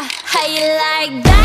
How you like that?